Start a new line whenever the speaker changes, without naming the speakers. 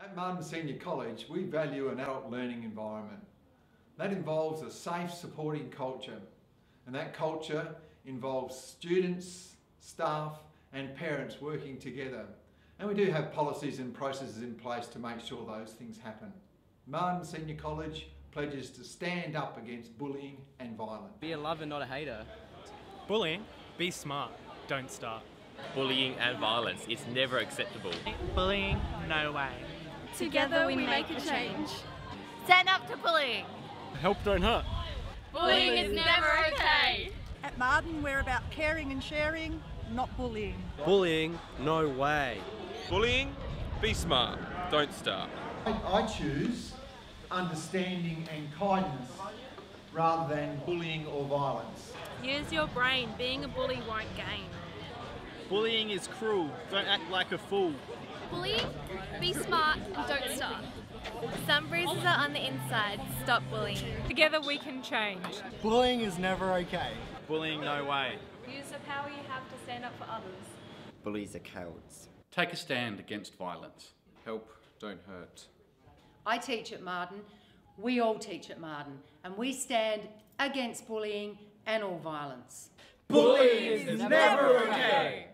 At Marden Senior College, we value an adult learning environment. That involves a safe, supporting culture, and that culture involves students, staff, and parents working together. And we do have policies and processes in place to make sure those things happen. Marden Senior College pledges to stand up against bullying and violence.
Be a lover, not a hater.
Bullying, be smart, don't start.
Bullying and violence is never acceptable.
Bullying, no way.
Together we make a change.
Stand up to bullying.
Help don't hurt.
Bullying is never okay.
At Marden, we're about caring and sharing, not bullying.
Bullying, no way.
Bullying, be smart, don't start.
I choose understanding and kindness rather than bullying or violence.
Use your brain. Being a bully won't gain.
Bullying is cruel, don't act like a fool.
Bullying? Be smart and don't start.
Some bruises are on the inside. Stop bullying.
Together we can change.
Bullying is never okay.
Bullying, no way.
Use the power you have to stand up for others.
Bullies are cowards.
Take a stand against violence.
Help, don't hurt.
I teach at Marden. we all teach at Marden. and we stand against bullying and all violence.
Bullying is never okay!